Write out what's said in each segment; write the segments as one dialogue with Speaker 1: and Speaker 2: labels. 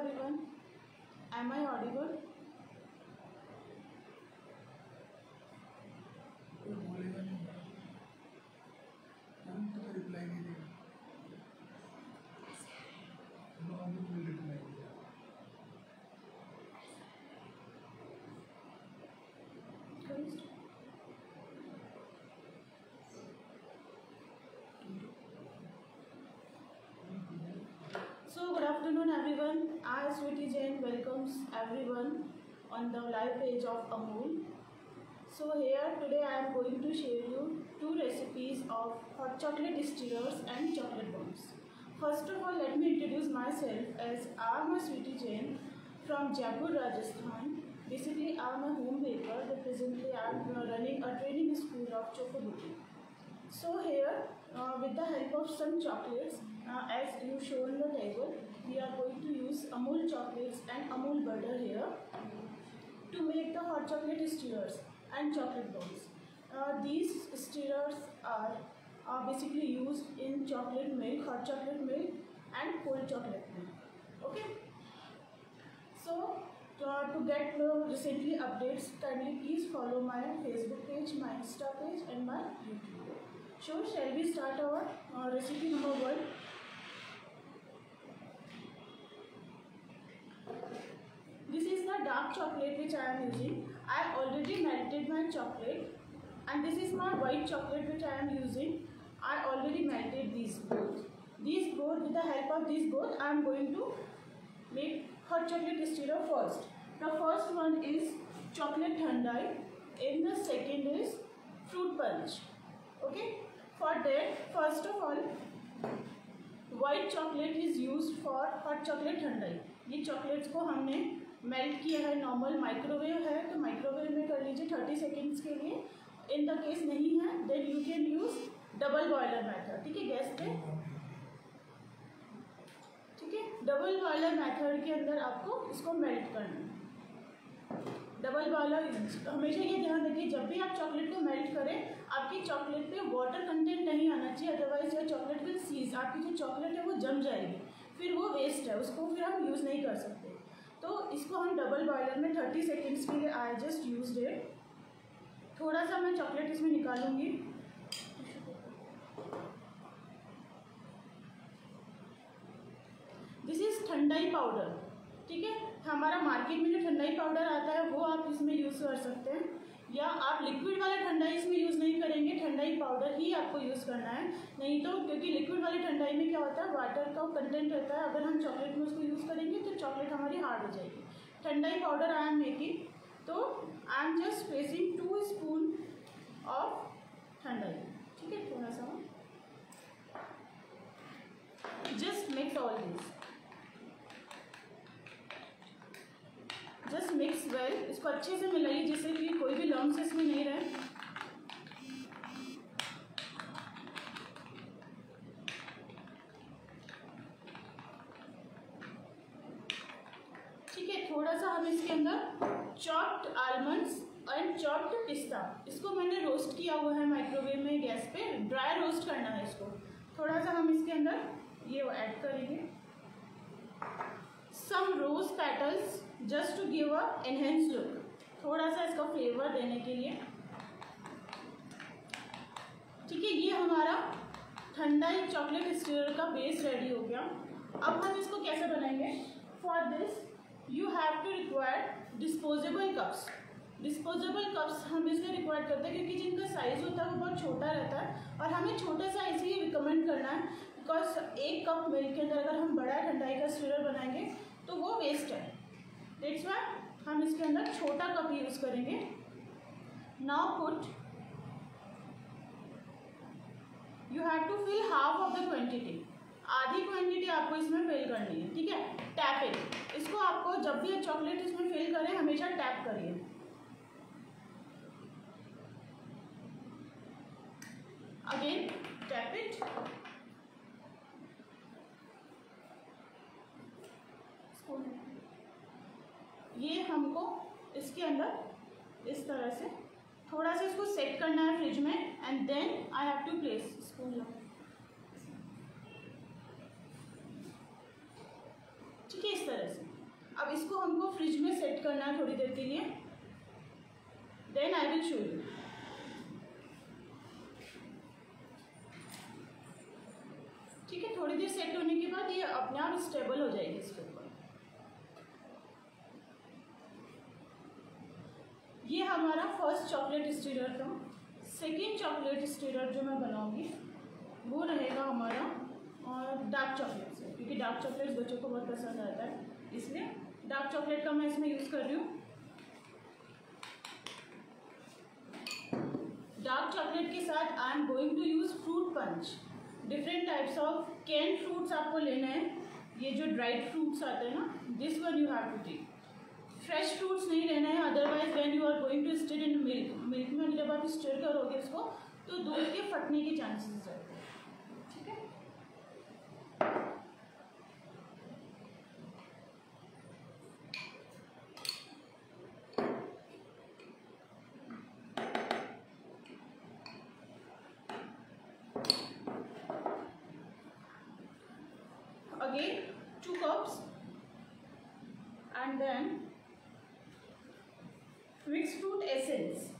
Speaker 1: तो तो कोई रिप्लाई नहीं देगा
Speaker 2: So good afternoon everyone. I Sweetie Jain welcomes everyone on the live page of Amul. So here today I am going to share you two recipes of hot chocolate stirrers and chocolate bombs. First of all let me introduce myself as I am a Sweetie Jain from Jaipur, Rajasthan. Basically I am a home baker but presently I am running a training school of Choco. So here, uh, with the help of some chocolates, uh, as you show on the table, we are going to use Amul chocolates and Amul butter here to make the hot chocolate stirrers and chocolate balls. Uh, these stirrers are, are basically used in chocolate milk, hot chocolate milk and cold chocolate milk. Okay. So, uh, to get the recently updates, kindly please follow my Facebook page, my Insta page and my YouTube. Sure, shall we start our uh, recipe number one? This is the dark chocolate which I am using. I already melted my chocolate and this is my white chocolate which I am using. I already melted these both. These both, with the help of these both, I am going to make hot chocolate stirrer first. The first one is chocolate thandai and the second is fruit punch. Okay. For that, first of all, white chocolate is used for hot chocolate ठंडाई ये chocolates को हमने melt किया है normal microwave है तो microwave में कर लीजिए थर्टी सेकेंड्स के लिए। इन द केस नहीं है then you can use double boiler method ठीक है, गैस पे? ठीक है डबल बॉयलर मेथड के अंदर आपको इसको मेल्ट करना है। डबल बॉयलर हमेशा ये ध्यान रखिए, जब भी आप चॉकलेट को मेल्ट करें, आपकी चॉकलेट पे वाटर कंटेंट नहीं आना चाहिए अदरवाइज़ यह चॉकलेट विल सीज आपकी जो चॉकलेट है वो जम जाएगी, फिर वो वेस्ट है, उसको फिर हम यूज़ नहीं कर सकते। तो इसको हम डबल बॉयलर में थर्टी सेकेंड्स के लिए आई जस्ट यूज़ इट थोड़ा सा मैं चॉकलेट इसमें निकालूँगी. दिस इज़ ठंडाई पाउडर ठीक है? हमारा मार्केट में जो ठंडाई पाउडर आता है, वो आप इसमें यूज़ कर सकते हैं. या आप लिक्विड वाला ठंडाई इसमें यूज़ नहीं करेंगे ठंडाई पाउडर ही आपको यूज़ करना है। नहीं तो क्योंकि लिक्विड वाली ठंडाई में क्या होता है वाटर का कंटेंट रहता है। अगर हम चॉकलेट में उसको यूज़ करेंगे तो चॉकलेट हमारी हार्ड हो जाएगी। Thandai powder I am making तो I am just placing two spoon of thandai ठीक है, थोड़ा सा। Just mix all this just mix well इसको अच्छे से मिलाइए, जिससे कि कोई भी लम्स इसमें नहीं रहे। ठीक है थोड़ा सा हम इसके अंदर चॉप्ड आलमंड्स एंड चॉप्ड पिस्ता इसको मैंने रोस्ट किया हुआ है माइक्रोवेव में गैस पे। ड्राई रोस्ट करना है इसको। थोड़ा सा हम इसके अंदर ये ऐड करेंगे। Some rose petals just to give a enhance look थोड़ा सा इसका फ्लेवर देने के लिए। ठीक है, ये हमारा ठंडा ही चॉकलेट स्टीर का बेस रेडी हो गया। अब हम इसको कैसे बनाएँगे? For this you have to require disposable cups disposable cups हम इसलिए रिक्वायर करते हैं क्योंकि जिनका साइज़ होता है वो बहुत छोटा रहता है। और हमें छोटा सा इसलिए रिकमेंड करना है। बिकॉज़ एक कप मिल्क के अंदर अगर हम बड़ा ठंडाई का स्टीर बनाएँगे तो वो वेस्ट है। डेट्स वाई हम इसके अंदर छोटा कप यूज़ करेंगे। Now put you have to fill half of the quantity आधी क्वांटिटी आपको इसमें फिल करनी है, ठीक है? टैप इट इसको आपको जब भी चॉकलेट इसमें फिल करें, हमेशा टैप करिए। अगेन टैप इट ये हमको इसके अंदर इस तरह से थोड़ा सा इसको सेट करना है फ्रिज में and then I have to place spoon ठीक है, इस तरह से। अब इसको हमको फ्रिज में सेट करना है थोड़ी देर के लिए। Then I will show you ठीक है, थोड़ी देर सेट होने के बाद ये अपने आप स्टेबल हो जाएगी इसके ऊपर ये हमारा फ़र्स्ट चॉकलेट स्टीरर था। सेकेंड चॉकलेट स्टीरर जो मैं बनाऊँगी, वो रहेगा हमारा और डार्क चॉकलेट से। क्योंकि डार्क चॉकलेट बच्चों को बहुत पसंद आता है। इसलिए डार्क चॉकलेट का मैं इसमें यूज़ कर रही हूँ। डार्क चॉकलेट के साथ I am going to use fruit punch different types of can fruits आपको लेना है। ये जो ड्राइड फ्रूट्स आते हैं ना this one you have to take fresh fruits नहीं लेना है otherwise when you are going to stayed in milk milk में जब आप स्टेड करोगे इसको तो दूध के फटने के चांसेस हैं ठीक है again two cups and then mix fruit essence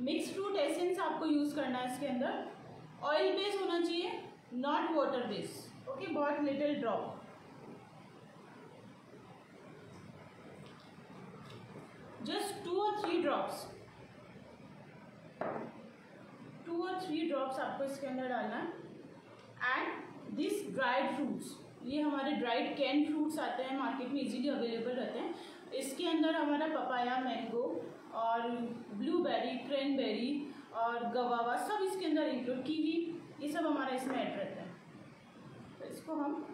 Speaker 2: mix fruit essence आपको यूज़ करना है इसके अंदर. ऑयल बेस होना चाहिए नॉट वाटर बेस ओके बहुत लिटिल ड्रॉप जस्ट टू और थ्री ड्रॉप्स टू और थ्री ड्रॉप्स आपको इसके अंदर डालना है. एंड दिस ड्राइड फ्रूट्स ये हमारे ड्राइड कैन फ्रूट्स आते हैं मार्केट में इजीली अवेलेबल रहते हैं. इसके अंदर हमारा पपाया मैंगो और ब्लूबेरी क्रेनबेरी गवावा, सब इसके अंदर इंक्लूड कीवी, ये सब हमारा इसमें ऐड रहता है। तो इसको हम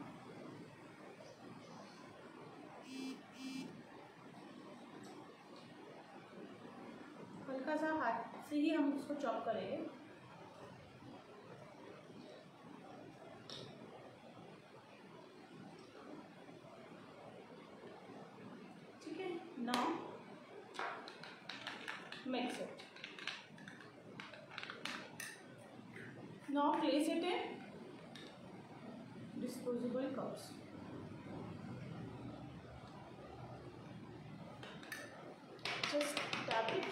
Speaker 2: हल्का सा हाथ से ही हम इसको चॉप करेंगे ठीक है now mix it now place it in disposable cups just tap it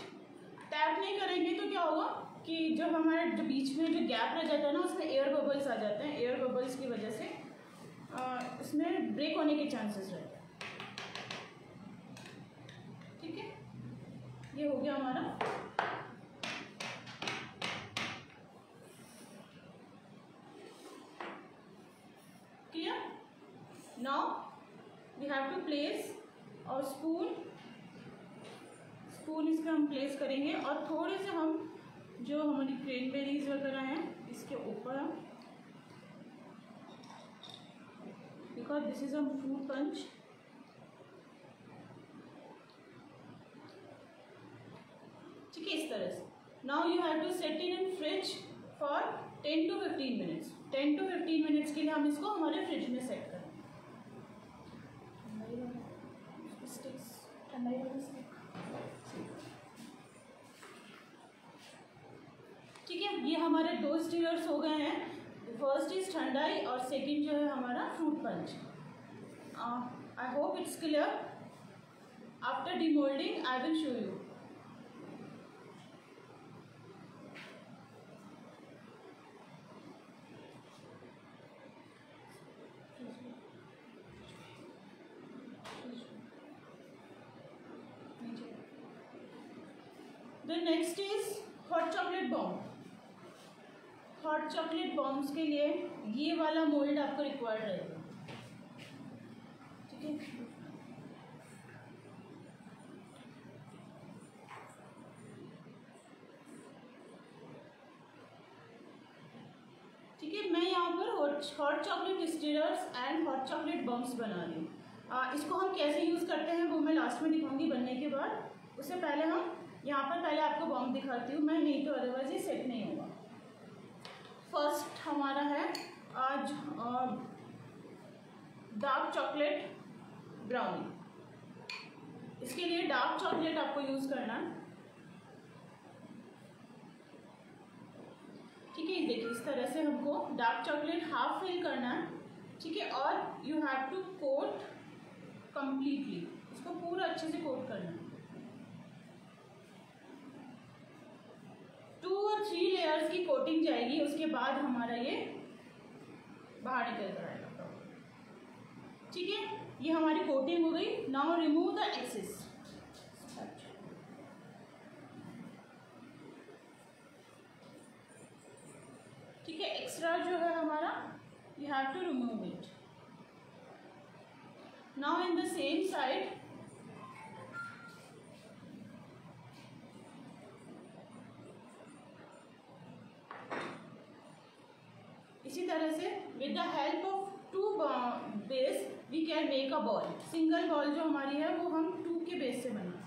Speaker 2: tap नहीं करेंगे तो क्या होगा कि जब हमारे जो बीच में जो गैप रह जाता है ना, उसमें एयर बबल्स आ जाते हैं एयर बबल्स की वजह से इसमें ब्रेक होने के चांसेस रहते हैं। ठीक है? ये हो गया हमारा। Now और स्पून स्पून इसका हम प्लेस करेंगे और थोड़े से हम जो हमारी क्रेनबेरीज वगैरह हैं, इसके ऊपर हम because this is a fruit punch ठीक है, इस तरह से। Now you have to set in in fridge for ten to fifteen minutes ten to fifteen minutes के लिए हम इसको हमारे फ्रिज में सेट करें स्टिक्स ठंडाई वाली stick। ठीक है ये हमारे दो स्टीयर्स हो गए हैं। फ़र्स्ट इज़ ठंडाई और सेकंड जो है हमारा fruit punch I hope it's clear after demoulding I will show you The next is hot chocolate bomb. Hot chocolate bombs के लिए ये वाला मोल्ड आपको रिक्वायर्ड रहेगा। ठीक है? ठीक है, मैं यहाँ पर hot chocolate stirrers and hot chocolate bombs बना रही हूँ। इसको हम कैसे यूज़ करते हैं वो मैं लास्ट में दिखाऊँगी बनने के बाद। उससे पहले हम, यहाँ पर पहले आपको बॉम्ब दिखाती हूँ। मैं, नहीं तो अदरवाइज़ ये सेट नहीं होगा। फ़र्स्ट हमारा है आज डार्क चॉकलेट ब्राउनी इसके लिए डार्क चॉकलेट आपको यूज़ करना है। ठीक है देखिए, इस तरह से हमको डार्क चॉकलेट हाफ़ फिल करना है। ठीक है, और you have to coat completely इसको पूरा अच्छे से कोट करना है टू और थ्री लेयर्स की कोटिंग जाएगी, उसके बाद हमारा ये बाहर निकल कर आएगा. ठीक है? ये हमारी कोटिंग हो गई. नाउ रिमूव द एक्सेस ठीक है? एक्स्ट्रा जो है हमारा you have to remove it now in the same side तरह से with the help of two base we can make a ball single ball जो हमारी है, वो हम टू के बेस से बना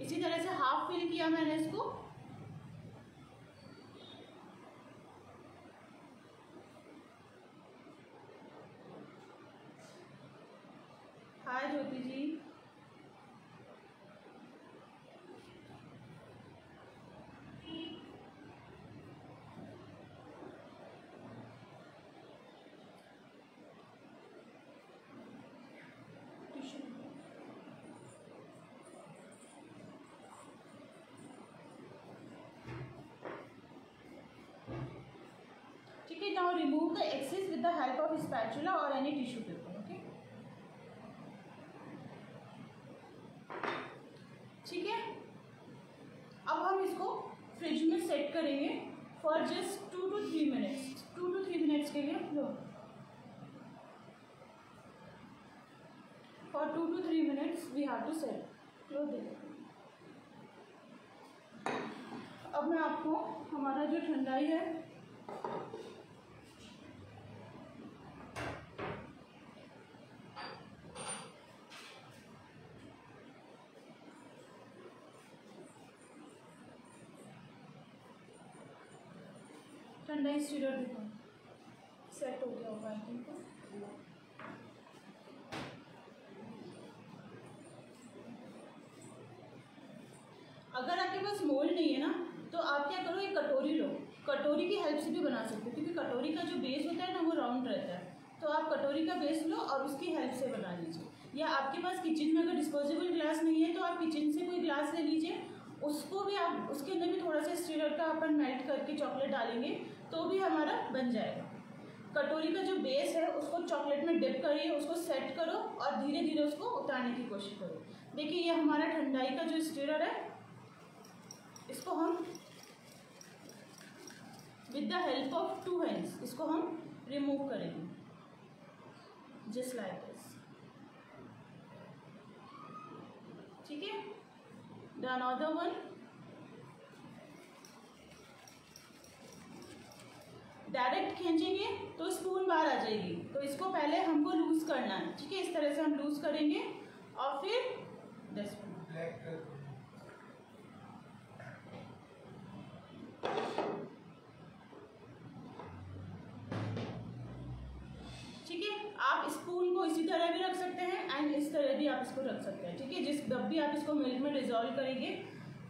Speaker 2: इसी तरह से हाफ़ फिल किया मैंने इसको। है now remove the excess with the help of spatula or any tissue paper, okay? ठीक है? अब हम इसको फ्रिज में सेट करेंगे for just two two three minutes two two three minutes के लिए, लो। For two two three minutes we have to set लो देखो अब मैं आपको हमारा जो ठंडाई है ठंडा स्टीरियर देखो। सेट हो गया होगा आई थिंक अगर आपके पास मोल्ड नहीं है ना तो आप क्या करो, एक कटोरी लो। कटोरी की हेल्प से भी बना सकते हो, क्योंकि कटोरी का जो बेस होता है ना, वो राउंड रहता है। तो आप कटोरी का बेस लो और उसकी हेल्प से बना लीजिए। या आपके पास किचन में अगर डिस्पोजेबल ग्लास नहीं है तो आप किचन से कोई ग्लास ले लीजिए। उसको भी आप, उसके अंदर भी थोड़ा सा स्टीलर का अपन मेल्ट करके चॉकलेट डालेंगे। तो भी हमारा बन जाएगा। कटोरी का जो बेस है, उसको चॉकलेट में डिप करिए, उसको सेट करो और धीरे धीरे उसको उतारने की कोशिश करो। देखिए, ये हमारा ठंडाई का जो स्टीलर है, इसको हम with the help of two hands इसको हम रिमूव करेंगे। जस्ट लाइक दिस ठीक है? द अनदर वन डायरेक्ट खींचेंगे तो स्पून बाहर आ जाएगी। तो इसको पहले हमको लूज करना है, ठीक है? इस तरह से हम लूज करेंगे और फिर दस ठीक है? आप स्पून को इसी तरह भी रख सकते हैं एंड इस तरह भी आप इसको रख सकते हैं, ठीक है? जिस, जब भी आप इसको मिल्क में डिजोल्व करेंगे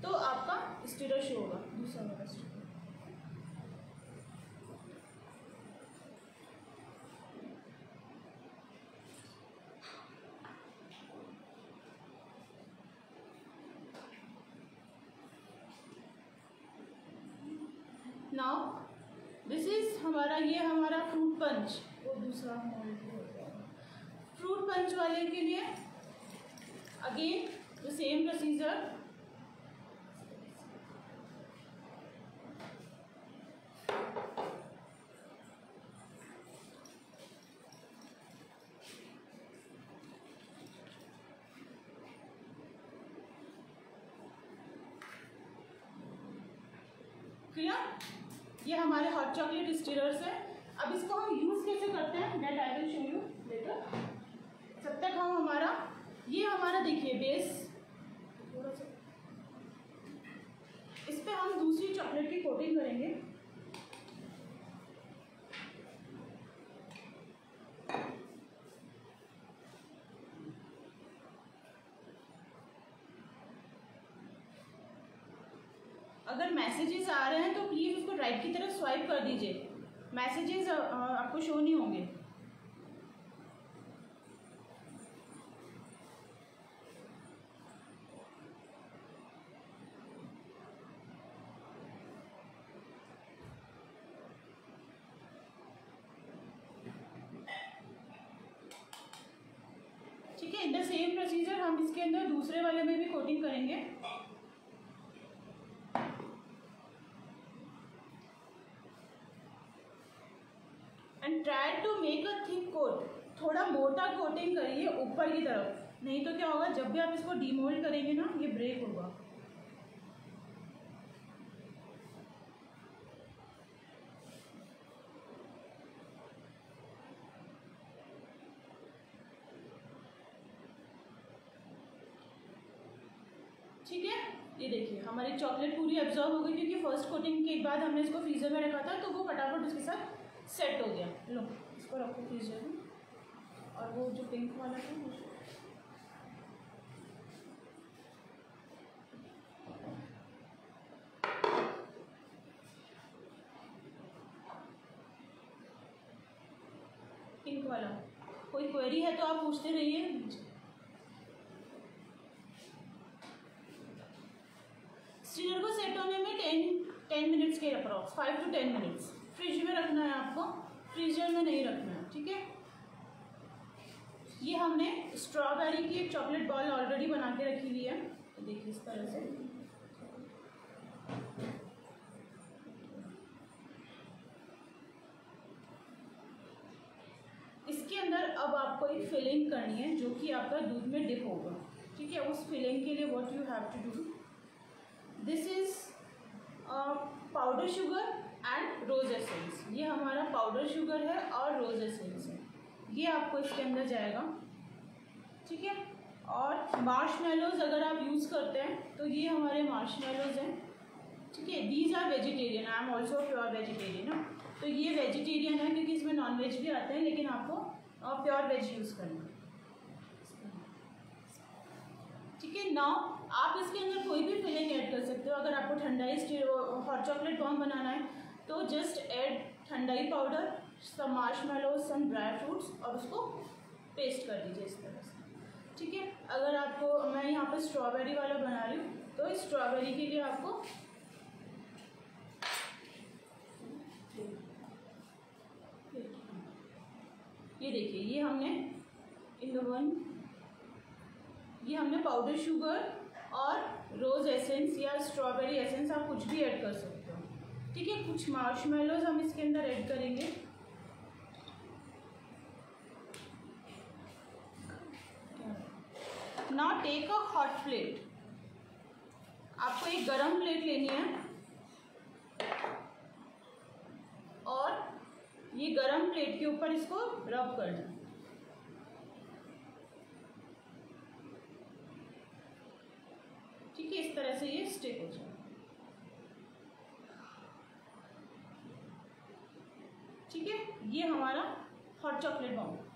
Speaker 2: तो आपका स्टीरर शो होगा, दूसरा नाउ दिस हमारा ये हमारा फ्रूट पंच वो दूसरा फ्रूट पंच वाले के लिए again the same procedure clear ये हमारे हॉट चॉकलेट स्टीरर्स है। अब इसको हम यूज़ कैसे करते हैं? That I will show you later जब तक हम हमारा। ये हमारा देखिए बेस इस पे हम दूसरी चॉकलेट की कोटिंग करेंगे। अगर मैसेजेस आ रहे हैं तो राइट की तरफ़ स्वाइप कर दीजिए। मैसेजेस आपको शो नहीं होंगे। ठीक है इन द सेम प्रोसीजर हम इसके अंदर दूसरे वाले में भी कोटिंग करेंगे। थोड़ा मोटा कोटिंग करिए ऊपर की तरफ़। नहीं तो क्या होगा, जब भी आप इसको डीमोल्ड करेंगे ना, ये ब्रेक होगा। ठीक है? ये देखिए, हमारी चॉकलेट पूरी एब्जॉर्ब हो गई, क्योंकि फ़र्स्ट कोटिंग के बाद हमने इसको फ्रीजर में रखा था तो वो फटाफट उसके साथ सेट हो गया। लो, इसको रखो फ्रीजर में। और वो जो पिंक वाला है वो पिंक वाला। कोई क्वेरी है तो आप पूछते रहिए। को सेट होने में टेन टेन मिनट्स के approx five to ten minutes fridge में रखना है आपको फ्रीजर में नहीं रखना है, ठीक है? ये हमने स्ट्रॉबेरी की चॉकलेट बॉल ऑलरेडी बना के रखी हुई है। तो देखिए इस तरह से। इसके अंदर अब आपको एक फिलिंग करनी है, जो कि आपका दूध में डिप होगा। ठीक है, उस फिलिंग के लिए what you have to do this is powder sugar and rose essence ये हमारा पाउडर शुगर है और रोज एसेंस है। ये आपको इसके अंदर जाएगा। ठीक है? और मार्शमेलोज अगर आप यूज़ करते हैं तो ये हमारे मार्शमेलोज हैं। ठीक है? These are vegetarian I am also pure vegetarian ना तो ये वेजिटेरियन है क्योंकि इसमें नॉन वेज भी आते हैं, लेकिन आपको प्योर वेज यूज़ करना ठीक है? नाउ आप इसके अंदर कोई भी फिलिंग ऐड कर सकते हो। अगर आपको ठंडाई हॉट चॉकलेट बॉम बनाना है तो just add thandai powder some marshmallow some dry fruits और उसको पेस्ट कर दीजिए इस तरह से। ठीक है? अगर आपको, मैं यहाँ पे स्ट्रॉबेरी वाला बना रही हूँ तो स्ट्रॉबेरी के लिए आपको ये देखिए, ये हमने इन ये हमने पाउडर शुगर और रोज़ एसेंस या स्ट्रॉबेरी एसेंस आप कुछ भी ऐड कर सकते हो। ठीक है? कुछ मार्शमेलोज हम इसके अंदर ऐड करेंगे। ना टेक अ हॉट प्लेट आपको एक गरम प्लेट लेनी है। और ये गरम प्लेट के ऊपर इसको रब करना है ठीक है, इस तरह से ये स्टिक हो जाए। ठीक है, ये हमारा हॉट चॉकलेट बॉम्ब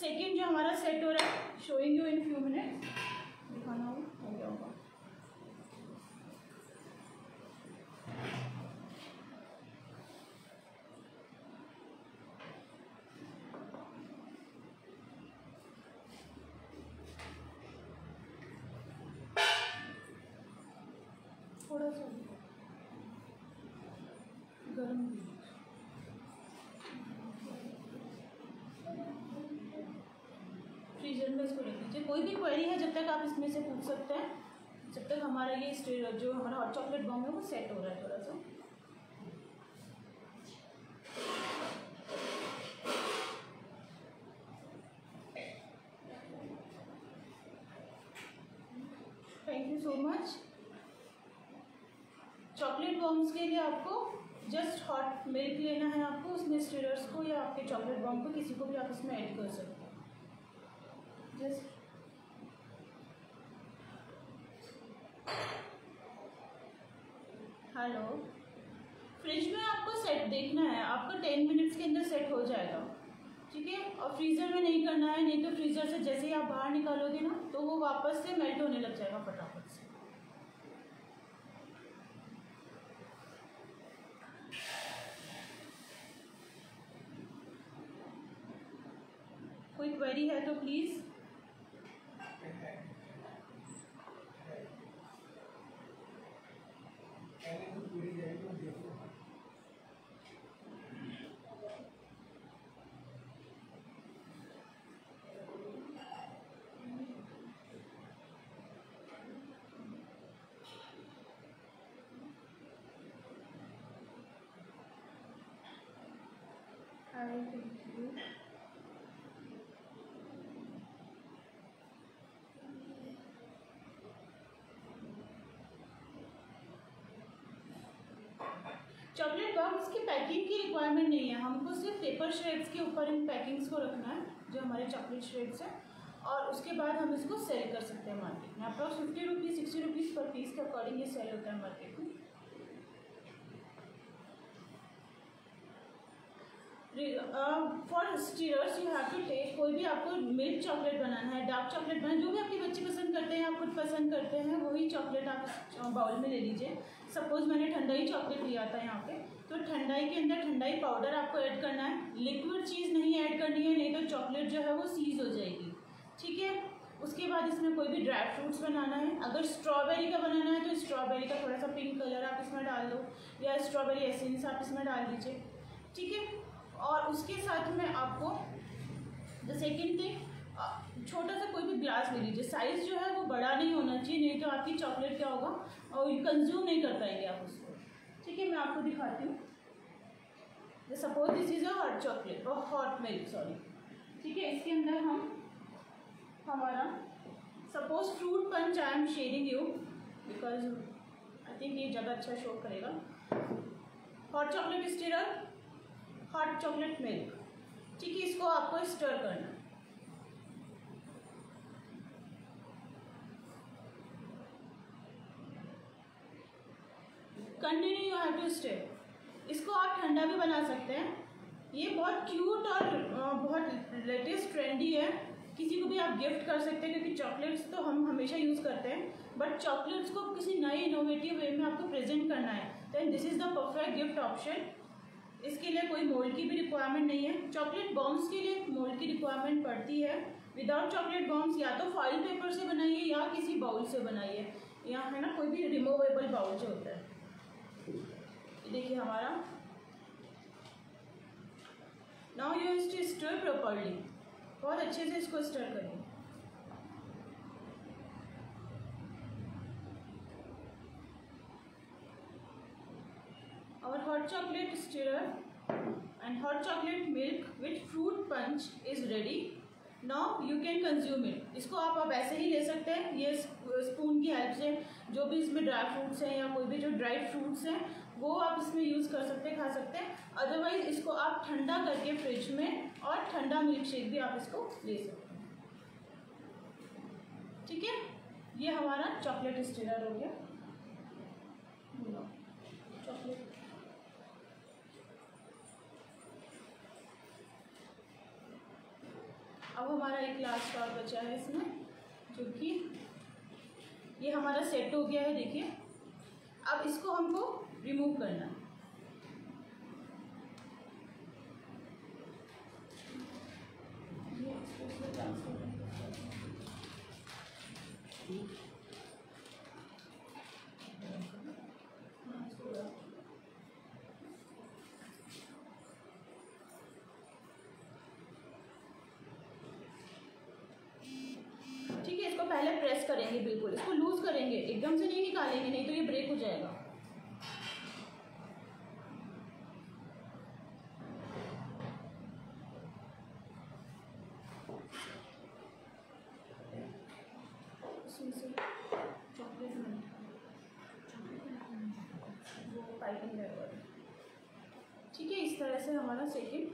Speaker 2: सेकेंड जो हमारा सेट हो रहा है showing you in few minute दिखाना हो गया होगा थोड़ा सा गर्म फ्रीजर में इसको रख दीजिए कोई भी क्वेरी है, जब तक आप इसमें से पूछ सकते हैं, जब तक हमारा ये जो हमारा हॉट चॉकलेट बॉम्ब है, वो सेट हो रहा है थोड़ा सा। Thank you so much chocolate bombs के लिए आपको जस्ट हॉट मिल्क लेना है आपको, उसमें स्टीरर्स को या आपके चॉकलेट बॉम्ब को किसी को भी आप इसमें ऐड कर सकते हो। हेलो फ्रिज में आपको सेट देखना है। आपको टेन मिनट्स के अंदर सेट हो जाएगा। ठीक है? और फ्रीज़र में नहीं करना है, नहीं तो फ्रीज़र से जैसे ही आप बाहर निकालोगे ना तो वो वापस से मेल्ट होने लग जाएगा फटाफट से। कोई क्वेरी है तो प्लीज़ चॉकलेट बॉक्स की पैकिंग की रिक्वायरमेंट नहीं है। हमको सिर्फ़ पेपर श्रेड्स के ऊपर इन पैकिंग्स को रखना है, जो हमारे चॉकलेट श्रेड्स हैं। और उसके बाद हम इसको सेल कर सकते हैं मार्केट में। Approx fifty rupees sixty rupees per piece के अकॉर्डिंग ये सेल होता है मार्केट में for stirrers you have to take कोई भी आपको मिल्क चॉकलेट बनाना है डार्क चॉकलेट बनाना जो भी आपके बच्चे पसंद करते हैं, आप खुद पसंद करते हैं, वही चॉकलेट आप बाउल में ले लीजिए। सपोज़ मैंने ठंडाई चॉकलेट लिया था यहाँ पे तो ठंडाई के अंदर ठंडाई पाउडर आपको ऐड करना है। लिक्विड चीज़ नहीं ऐड करनी है, नहीं तो चॉकलेट जो है वो सीज हो जाएगी। ठीक है? उसके बाद इसमें कोई भी ड्राई फ्रूट्स बनाना है। अगर स्ट्रॉबेरी का बनाना है तो स्ट्रॉबेरी का थोड़ा सा पिंक कलर आप इसमें डाल दो, या स्ट्रॉबेरी एसेंस आप इसमें डाल दीजिए। ठीक है? और उसके साथ में आपको द सेकेंड थिंग छोटा सा कोई भी ग्लास ले लीजिए। साइज़ जो है वो बड़ा नहीं होना चाहिए, नहीं तो आपकी चॉकलेट क्या होगा? और कंज्यूम नहीं कर पाएँगे आप उसको। ठीक है, मैं आपको दिखाती हूँ। Suppose this is a hot chocolate और हॉट मिल्क सॉरी ठीक है, इसके अंदर हम, हमारा suppose fruit punch I am sharing you because I think ये ज़्यादा अच्छा शो करेगा। Hot chocolate stirrer hot chocolate milk ठीक है, इसको आपको स्टर करना continue you have to stay इसको आप ठंडा भी बना सकते हैं। ये बहुत क्यूट और बहुत लेटेस्ट ट्रेंडी है। किसी को भी आप गिफ्ट कर सकते हैं, क्योंकि चॉकलेट्स तो हम हमेशा यूज़ करते हैं। बट चॉकलेट्स को किसी नए इनोवेटिव वे में आपको प्रेजेंट करना है। Then this is the perfect gift option इसके लिए कोई मोल्ड की भी रिक्वायरमेंट नहीं है। चॉकलेट बॉम्ब्स के लिए मोल्ड की रिक्वायरमेंट पड़ती है। विदाउट चॉकलेट बॉम्ब्स या तो फॉइल पेपर से बनाइए, या किसी बाउल से बनाइए। या है ना, कोई भी रिमूवेबल बाउल जो होता है। देखिए हमारा। Now you is to stir properly बहुत अच्छे से इसको स्टर करें our hot chocolate stirrer and hot chocolate milk with fruit punch is ready. Now you can consume it. इसको आप अब ऐसे ही ले सकते हैं। ये स्पून की हेल्प से, जो भी इसमें ड्राई फ्रूट्स हैं या कोई भी जो ड्राई फ्रूट्स हैं, वो आप इसमें यूज़ कर सकते हैं, खा सकते हैं। अदरवाइज़ इसको आप ठंडा करके फ्रिज में और ठंडा मिल्क शेक भी आप इसको ले सकते हैं। ठीक है? ये हमारा चॉकलेट स्टीरर हो गया। चॉकलेट अब हमारा एक लास्ट और बचा है इसमें, जो कि ये हमारा सेट हो गया है, देखिए। अब इसको हमको रिमूव करना है ठीक है इसको पहले प्रेस करेंगे बिल्कुल इसको लूज करेंगे एकदम से नहीं निकालेंगे नहीं तो ये ब्रेक हो जाएगा इसमें से चॉकलेट मिल्क वो पाइपिंग रहेगा ठीक है इस तरह से हमारा सेकेंड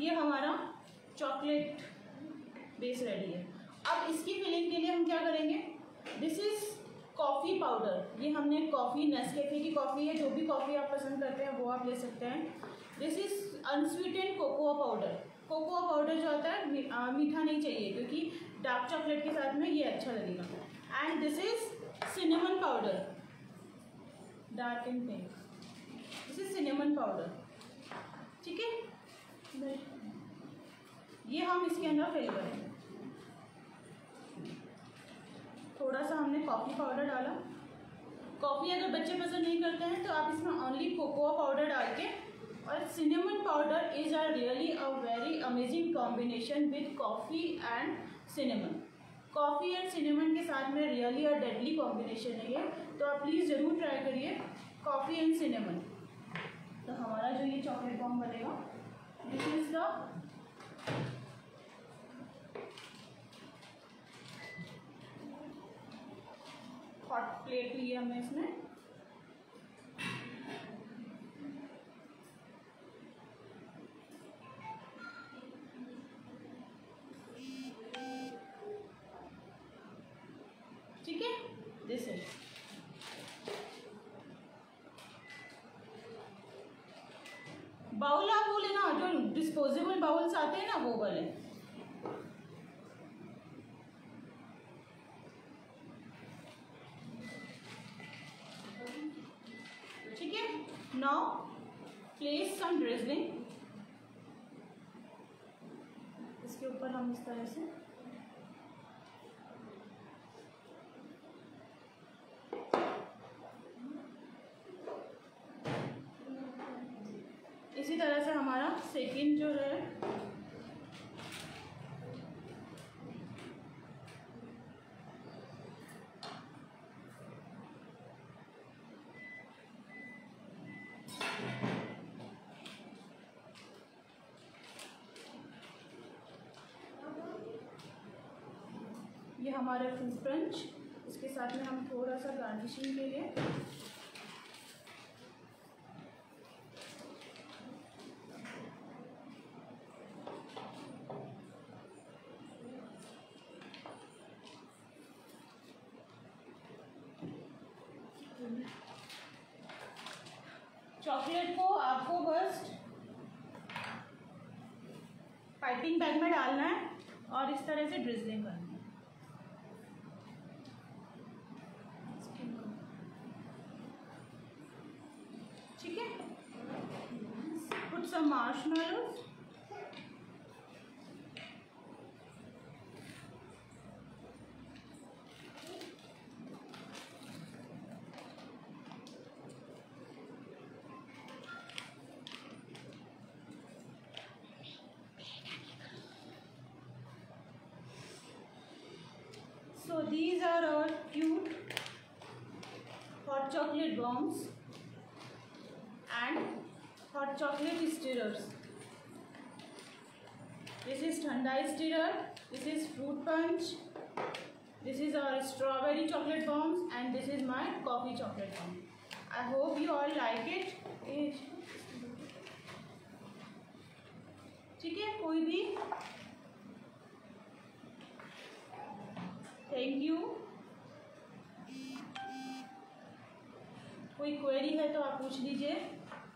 Speaker 2: ये हमारा चॉकलेट बेस रेडी है। अब इसकी फिलिंग के लिए हम क्या करेंगे? दिस इज़ कॉफ़ी पाउडर ये हमने कॉफ़ी नेस्कैफे की कॉफ़ी है, जो भी कॉफ़ी आप पसंद करते हैं, वो आप ले सकते हैं। This is unsweetened cocoa powder cocoa powder जो होता है मी, आ, मीठा नहीं चाहिए क्योंकि डार्क चॉकलेट के साथ में ये अच्छा लगेगा। And this is cinnamon powder dark and pink this is cinnamon powder ठीक है? ये हम इसके अंदर फिल करेंगे। थोड़ा सा हमने कॉफ़ी पाउडर डाला। कॉफ़ी अगर बच्चे पसंद नहीं करते हैं तो आप इसमें ओनली कोकोआ पाउडर डाल के और cinnamon powder is a really a very amazing combination with coffee and cinnamon. Coffee and cinnamon के साथ में रियली और डेडली कॉम्बिनेशन है ये। तो आप प्लीज़ ज़रूर ट्राई करिए कॉफ़ी एंड सिनेमन तो हमारा जो ये चॉकलेट बॉम बनेगा this is the hot plate ली है हमने इसमें। है place some drizzling इसके ऊपर हम इस तरह से इसी तरह से हमारा सेकंड जो है ये हमारे फ्रूट क्रंच इसके साथ में हम थोड़ा सा गार्निशिंग के लिए चॉकलेट को आपको बस पाइपिंग बैग में डालना है और इस तरह से ड्रिजलिंग करना है ठीक है put some marshmallows So these are our cute hot chocolate bombs and hot chocolate stirrers. Is stirrer, this is fruit punch, this is our strawberry chocolate bombs and this is my coffee chocolate bomb. I hope you all like it. Eh, ठीक है कोई भी thank you कोई query है तो आप पूछ लीजिए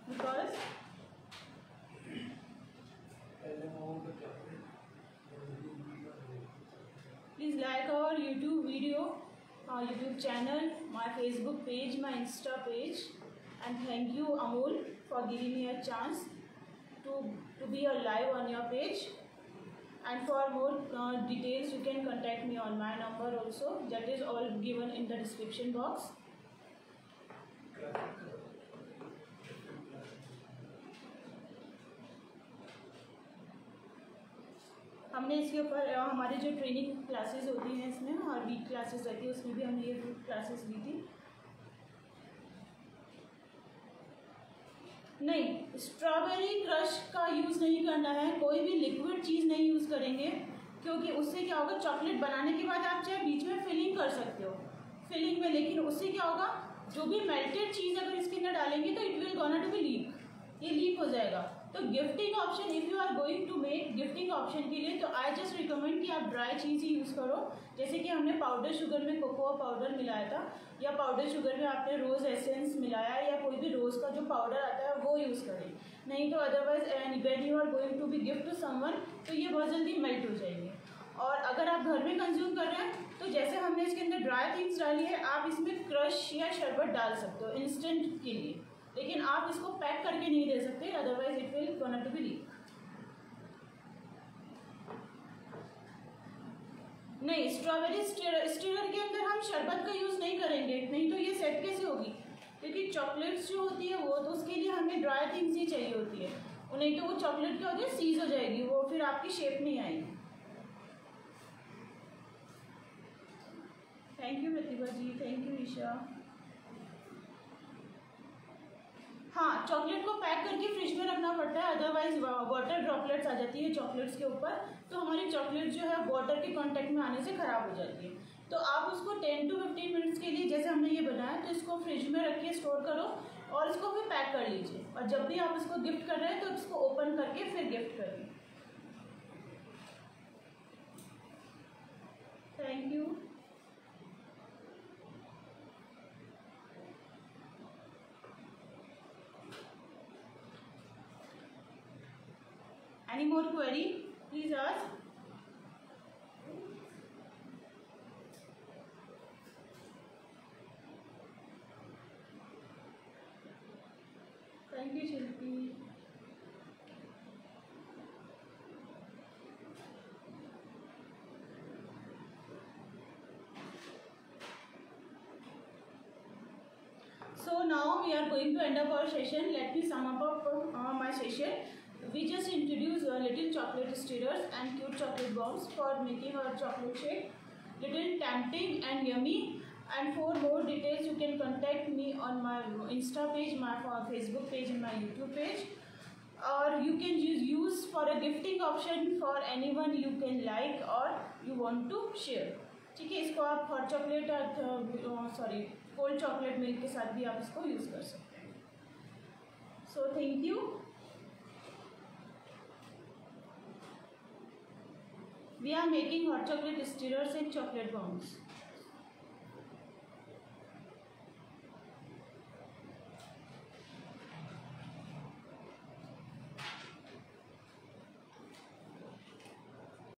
Speaker 2: because YouTube channel, my Facebook page, my Insta page, and thank you Amol for giving me a chance to to be a live on your page. And for more uh, details, you can contact me on my number also. That is all given in the description box. हमने इसके ऊपर हमारी जो training classes होती हैं इसमें, और week classes रहती है, उसमें भी हमने ये क्लासेस ली थी। नहीं स्ट्रॉबेरी क्रश का यूज़ नहीं करना है, कोई भी लिक्विड चीज़ नहीं यूज़ करेंगे, क्योंकि उससे क्या होगा चॉकलेट बनाने के बाद आप चाहे बीच में फिलिंग कर सकते हो फिलिंग में, लेकिन उससे क्या होगा, जो भी मेल्टेड चीज़ अगर इसके अंदर डालेंगे तो it will gonna to be leak ये लीक हो जाएगा। तो gifting option if you are going to make gifting option के लिए तो आई जस्ट रिकमेंड कि आप ड्राई चीज़ ही यूज़ करो। जैसे कि हमने पाउडर शुगर में कोकोआ पाउडर मिलाया था, या पाउडर शुगर में आपने रोज़ एसेंस मिलाया या कोई भी रोज़ का जो पाउडर आता है, वो यूज़ करें। नहीं तो otherwise when you are going to be gift to someone तो ये बहुत जल्दी मेल्ट हो जाएँगे। और अगर आप घर में कंज्यूम कर रहे हैं तो जैसे हमने इसके अंदर ड्राई थिंग्स डाली है, आप इसमें क्रश या शरबत डाल सकते हो इंस्टेंट के लिए। लेकिन आप इसको पैक करके नहीं दे सकते otherwise it will gonna to be leak नहीं स्ट्रॉबेरी स्टीरर के अंदर हम शरबत का यूज़ नहीं करेंगे, नहीं तो ये सेट कैसे होगी? क्योंकि चॉकलेट्स जो होती है, वो तो उसके लिए हमें ड्राई थिंग्स ही चाहिए होती है। नहीं तो वो चॉकलेट क्या होती है सीज हो जाएगी, वो फिर आपकी शेप नहीं आएगी। Thank you Pratibha ji thank you Isha हाँ चॉकलेट को पैक करके फ्रिज में रखना पड़ता है अदरवाइज़ वाटर ड्रॉपलेट्स आ जाती है चॉकलेट्स के ऊपर। तो हमारी चॉकलेट जो है वाटर के कांटेक्ट में आने से ख़राब हो जाती है। तो आप उसको 10 टू 15 मिनट्स के लिए, जैसे हमने ये बनाया तो इसको फ्रिज में रख के स्टोर करो और इसको फिर पैक कर लीजिए। और जब भी आप इसको गिफ्ट कर रहे हैं तो इसको ओपन करके फिर गिफ्ट करिए। Thank you Any more query? Please ask. Thank you, Shilpi. So now we are going to end up our session. Let me sum up uh, my session We just introduced uh, little chocolate stirrers and cute chocolate bombs for making our chocolate shake. Little tempting and yummy. And for more details, you can contact me on my Insta page, my Facebook page, and my YouTube page. Or you can use, use for a gifting option for anyone you can like or you want to share. ठीक है इसको आप hot chocolate sorry cold chocolate milk के साथ भी आप इसको use कर सकते हैं so thank you We are making hot chocolate stirrers and chocolate bombs.